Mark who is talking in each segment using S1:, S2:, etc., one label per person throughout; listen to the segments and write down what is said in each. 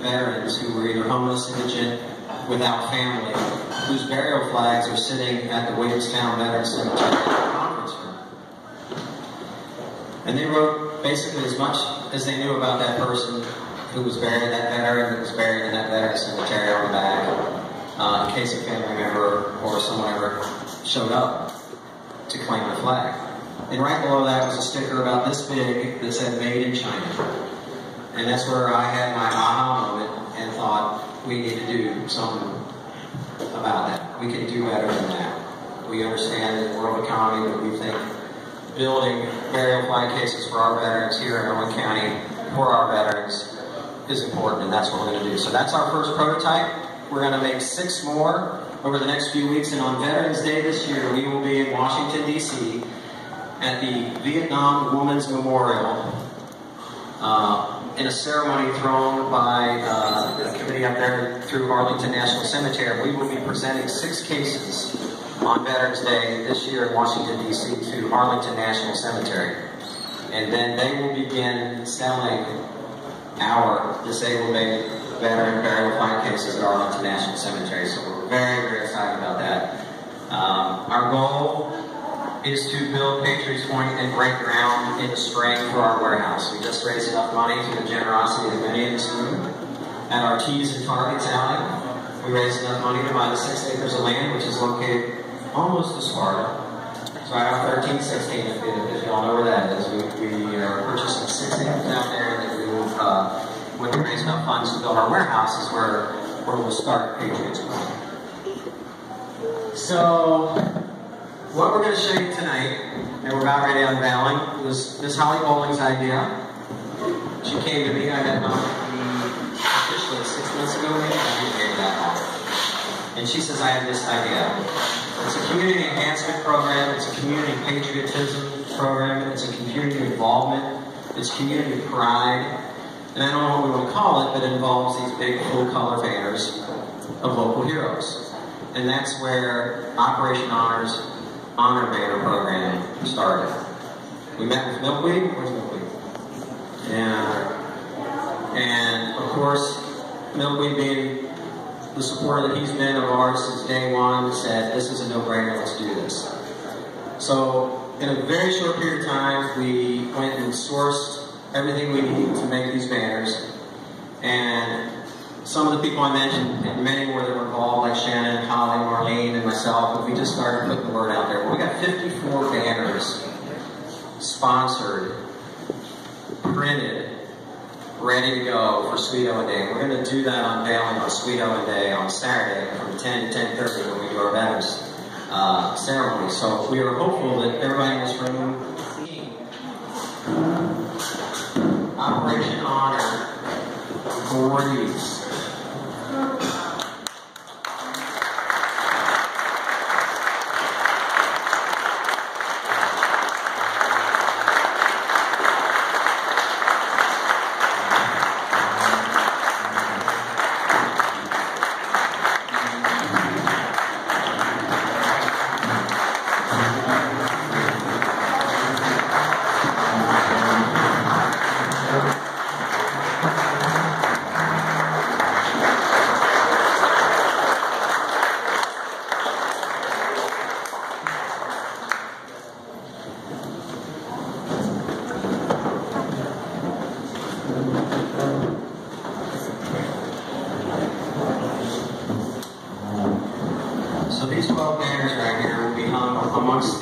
S1: veterans who were either homeless, indigent, without family, whose burial flags are sitting at the Williamstown Veterans Cemetery conference room. And they wrote basically as much as they knew about that person who was buried, in that veteran that was buried in that veteran cemetery on the back, uh, in case a family member or someone ever showed up to claim the flag. And right below that was a sticker about this big that said Made in China. And that's where I had my aha moment and thought, we need to do something about that. We can do better than that. We understand the world economy, but we think building burial flag cases for our veterans here in Owen County for our veterans is important, and that's what we're going to do. So that's our first prototype. We're going to make six more over the next few weeks, and on Veterans Day this year, we will be in Washington, D.C. at the Vietnam Women's Memorial in a ceremony thrown by uh, a committee up there through Arlington National Cemetery. We will be presenting six cases on Veterans Day this year in Washington, D.C. to Arlington National Cemetery. And then they will begin selling our disabled veteran burial flag cases at Arlington National Cemetery. So we're very, very excited about that. Um, our goal is to build Patriots Point and break ground in the spring for our warehouse. We just raised enough money through the generosity of many in this room at our Tees and Targets alley. We raised enough money to buy the six acres of land, which is located almost to Sparta. It's right off 1316, if, if you all know where that is. We, we are purchasing six acres out there, and we will, uh, when we raise enough funds to build our warehouse, is where, where we'll start Patriots Point. So, what we're going to show you tonight, and we're about ready unveiling, was Miss Holly Bowling's idea. She came to me, I met Molly officially six months ago, maybe, that. And she says, I have this idea. It's a community enhancement program, it's a community patriotism program, it's a community involvement, it's community pride. And I don't know what we want to call it, but it involves these big full color banners of local heroes. And that's where Operation Honors Honor Banner program started. We met with Milkweed. Where's Milkweed? And, and of course, Milkweed being the supporter that he's been of ours since day one said, this is a no-brainer, let's do this. So in a very short period of time, we went and sourced everything we need to make these banners. And some of the people I mentioned, and many more that were involved, like Shannon, Holly, Marlene, and myself, but we just started putting the word out there. We got 54 banners sponsored, printed, ready to go for Sweet Owen Day. We're going to do that unveiling on Sweet Owen Day on Saturday from 10 to 10.30 when we do our banners uh, ceremony. So we are hopeful that everybody in this room Operation Honor breathes.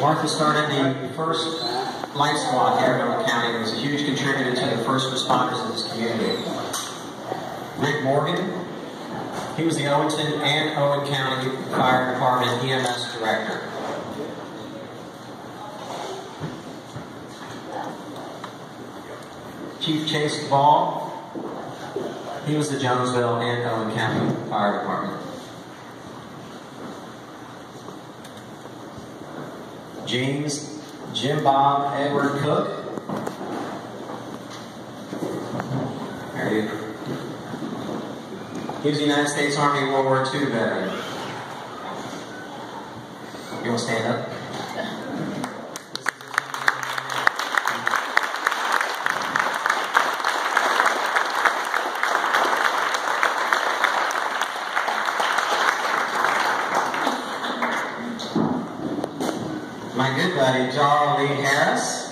S1: Martha started the first light squad here in Owen County and was a huge contributor to the first responders in this community. Rick Morgan. He was the Owenton and Owen County Fire Department EMS Director. Chief Chase Ball. He was the Jonesville and Owen County Fire Department. James Jim Bob Edward Cook. There you go. He was a United States Army World War II veteran. You want to stand up? My good buddy, Charlie Harris.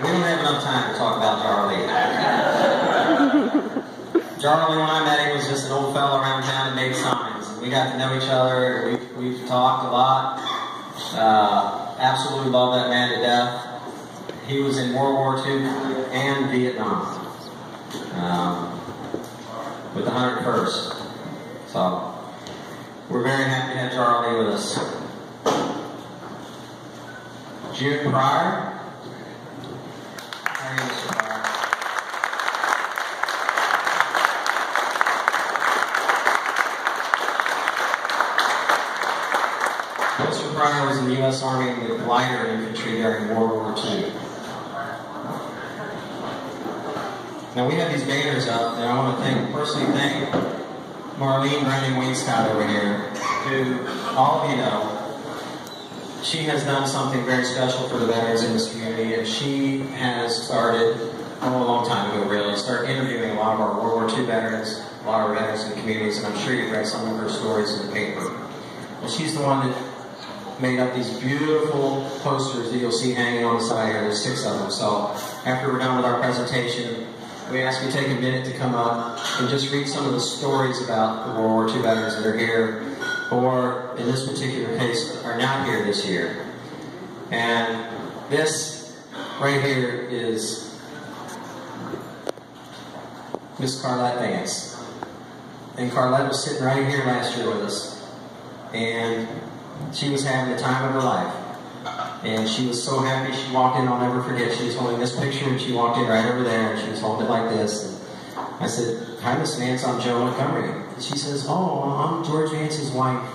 S1: We don't have enough time to talk about Charlie. Charlie, when I met him, was just an old fellow around town and made signs. We got to know each other. We've, we've talked a lot. Uh, absolutely love that man to death. He was in World War II and Vietnam with the 101st. So we're very happy to have Charlie with us. June Pryor. How you, Mr. Pryor? Mr. Pryor was in the U.S. Army the lighter infantry during World War II. Now we have these banners up, and I want to thank, personally thank Marlene Brennan Wainscott over here, who all of you know, she has done something very special for the veterans in this community, and she has started, oh, a long time ago really, started interviewing a lot of our World War II veterans, a lot of our veterans in communities, and I'm sure you've read some of her stories in the paper. And she's the one that made up these beautiful posters that you'll see hanging on the side here. There's six of them. So after we're done with our presentation, we ask you to take a minute to come up and just read some of the stories about the World War II veterans that are here, or in this particular case, are not here this year. And this right here is Miss Carlette Vance. And Carlette was sitting right here last year with us. And she was having the time of her life. And she was so happy she walked in, I'll never forget. She was holding this picture and she walked in right over there and she was holding it like this. And I said, Hi, Miss Vance, I'm Joe Montgomery. And she says, Oh, I'm George Vance's wife.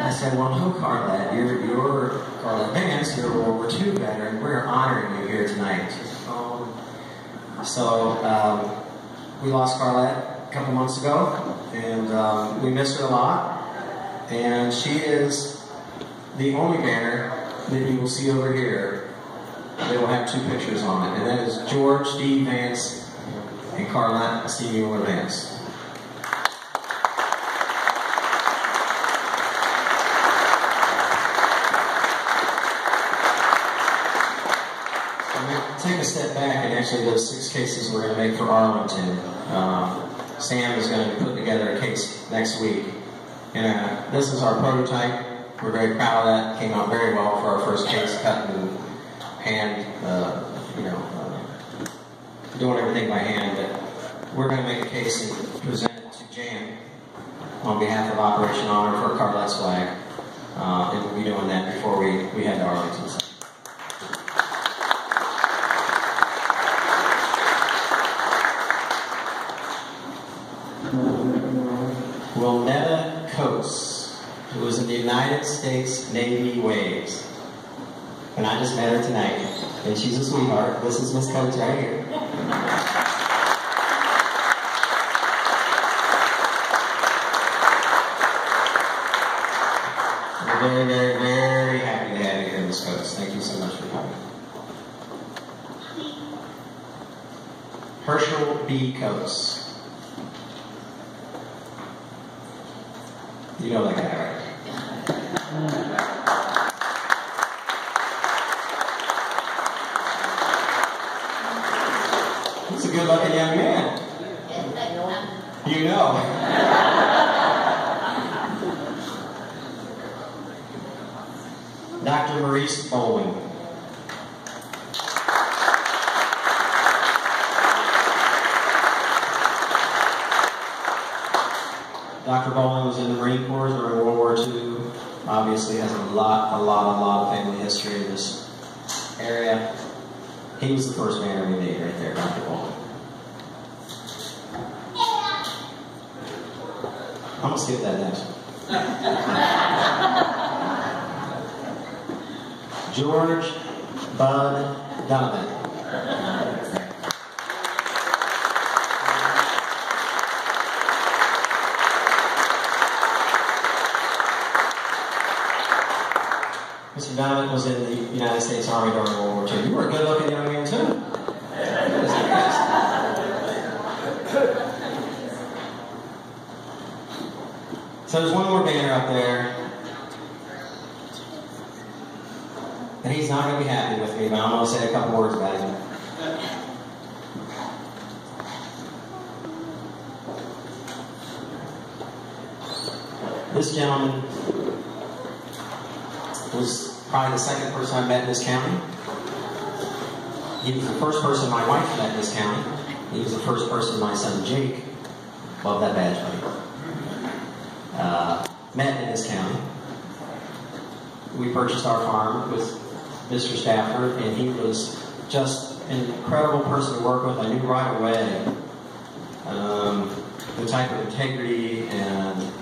S1: I said, Well, no, Carlette, you're, you're Carlette Vance, you're a World War II veteran. We're honoring you here tonight. Oh. So, um, we lost Carlette a couple months ago, and um, we miss her a lot. And she is the only banner that you will see over here that will have two pictures on it, and that is George D. Vance and Carlette Senior Vance. Take a step back and actually those six cases we're going to make for Arlington. Um, Sam is going to put together a case next week. And uh, this is our prototype. We're very proud of that. Came out very well for our first case, cut and hand, uh, you know, uh, doing everything by hand. But we're going to make a case and present it to Jan on behalf of Operation Honor for Carlette's flag. Uh, and we'll be doing that before we, we head to Arlington. United States Navy Waves. And I just met her tonight, and she's a sweetheart. This is Miss Coates right here. We're very, very, very happy to have you here, Miss Coates. Thank you so much for coming. Herschel B. Coates. You know that guy, right? He's a good looking young man. You know. Bowling. Dr. Bowling was in the Marine Corps during World War II. Obviously, has a lot, a lot, a lot of family history in this area. He was the first man we made right there, Dr. Baldwin. I'm gonna skip that next. George Bud Donovan. Mr. Donovan was in the United States Army during World War II. You were a good looking young man, too. So there's one more banner up there. And he's not going to be happy with me, but I'm going to say a couple words about him. This gentleman was probably the second person I met in this county. He was the first person my wife met in this county. He was the first person my son Jake, love that badge, buddy, uh, met in this county. We purchased our farm with Mr. Stafford, and he was just an incredible person to work with. I knew right away um, the type of integrity and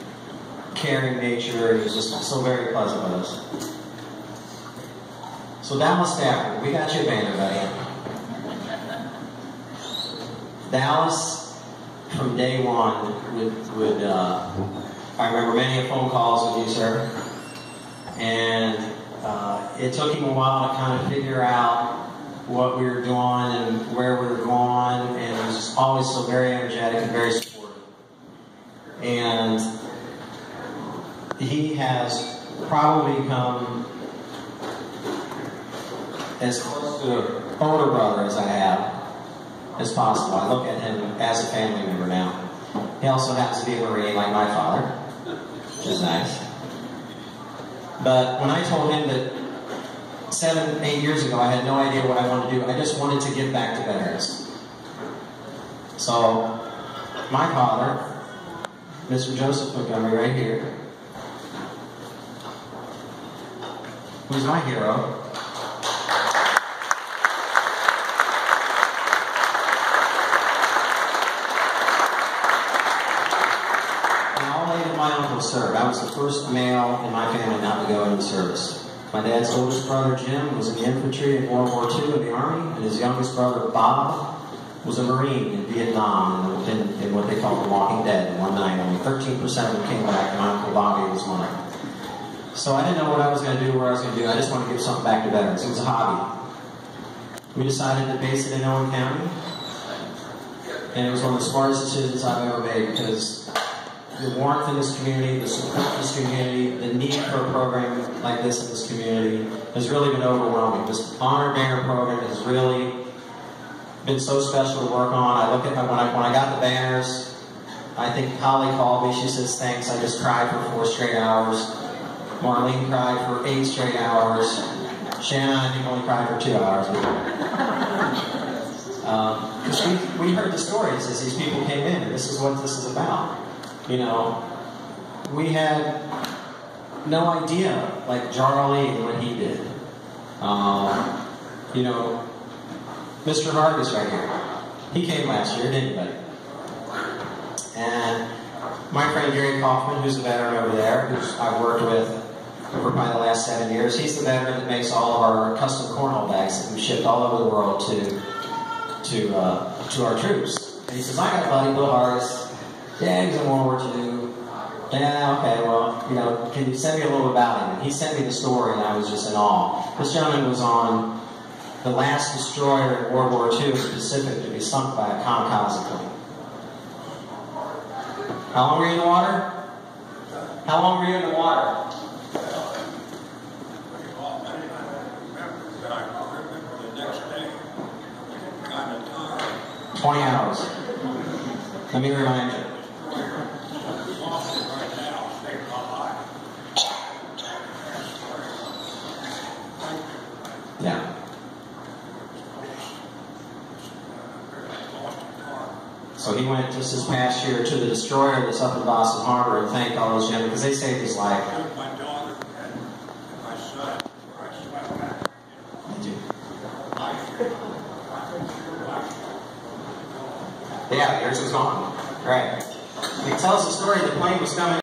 S1: caring nature. He was just so very pleasant with us. So that Dallas Stafford, we got you a buddy. Dallas, from day one, would, would uh, I remember many phone calls with you, sir, and uh, it took him a while to kind of figure out what we were doing and where we were going, and he was always so very energetic and very supportive. And he has probably become as close to an older brother as I have as possible. I look at him as a family member now. He also happens to be a Marine like my father, which is nice. But when I told him that seven, eight years ago I had no idea what I wanted to do, I just wanted to give back to veterans. So, my father, Mr. Joseph Montgomery, right here, who's my hero, my uncle served. I was the first male in my family not to go into service. My dad's oldest brother, Jim, was in the infantry in World War II in the Army, and his youngest brother, Bob, was a Marine in Vietnam in, in, in what they call the Walking Dead. One night, only 13% of them came back, and my Uncle Bobby was one of them. So I didn't know what I was going to do, where I was going to do. I just wanted to give something back to veterans. It was a hobby. We decided to base it in Owen County, and it was one of the smartest decisions I've ever made because the warmth in this community, the support in this community, the need for a program like this in this community has really been overwhelming. This honor banner program has really been so special to work on. I look at when I when I got the banners, I think Holly called me. She says thanks. I just cried for four straight hours. Marlene cried for eight straight hours. Shannon, I think only cried for two hours. Because um, we, we heard the stories as these people came in, and this is what this is about. You know, we had no idea, like Charlie, and what he did. Um, you know, Mr. Vargas right here. He came last year, didn't he, And my friend Gary Kaufman, who's a veteran over there, who's I've worked with for probably the last seven years, he's the veteran that makes all of our custom cornhole bags that we shipped all over the world to to uh, to our troops. And he says, I got a buddy, Bill Vargas. Yeah, he's in World War II. Yeah, uh, okay, well, you know, can you send me a little about him? He sent me the story, and I was just in awe. This gentleman was on the last destroyer in World War II the Pacific to be sunk by a kamikaze plane. How long were you in the water? How long were you in the water? Twenty hours. Let me remind you. So he went just this past year to the destroyer that's up in Boston Harbor and thanked all those gentlemen because they saved his life.